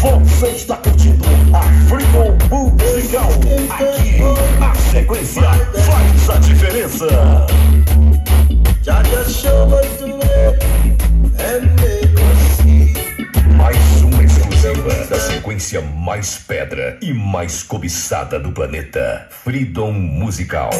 Você está curtindo a Freedom Musical. Aqui, a sequência faz a diferença. Mais uma exclusiva da sequência mais pedra e mais cobiçada do planeta. Freedom Musical.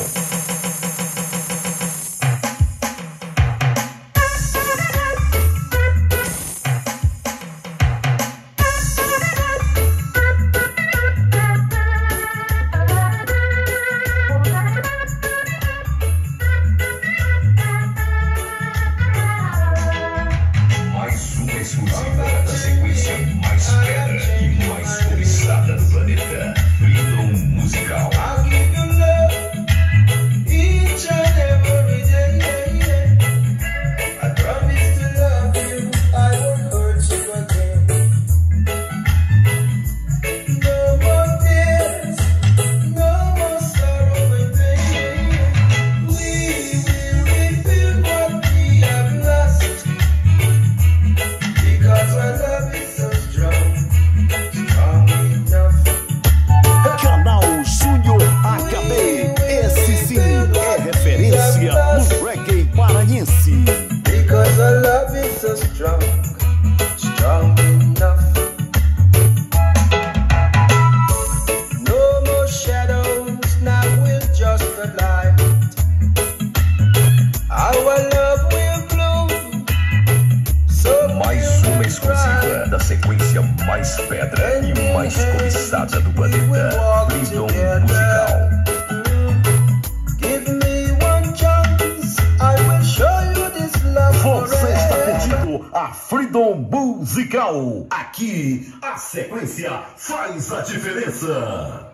e mais cobiçada do planeta. Freedom Musical. Você está perdido a Freedom Musical. Aqui, a sequência faz a diferença.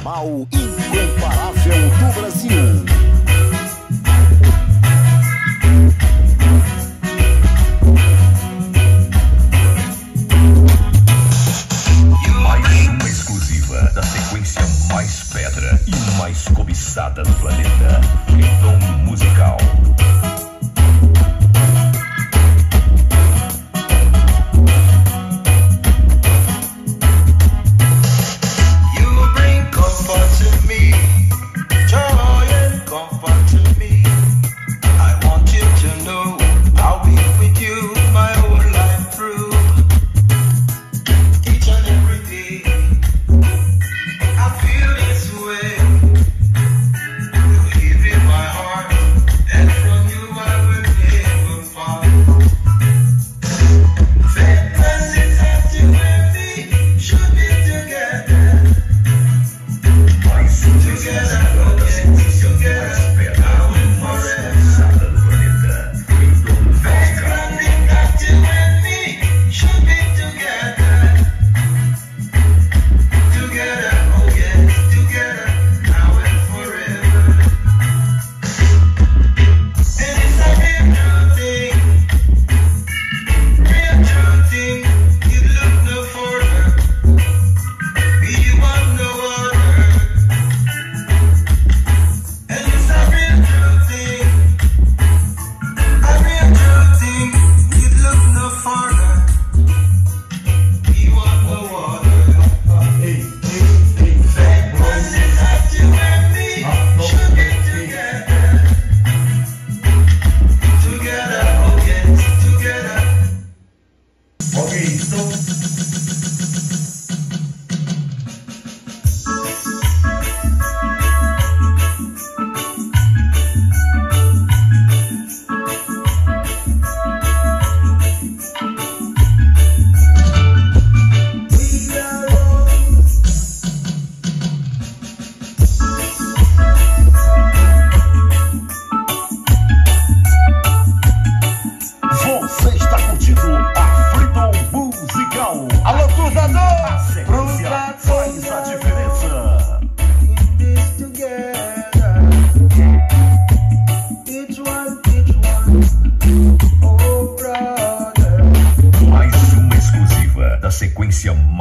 Carnaval incomparável do Brasil. Da sequência mais pedra e mais cobiçada do planeta.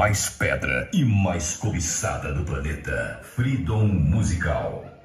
Mais pedra e mais cobiçada do planeta. Freedom Musical.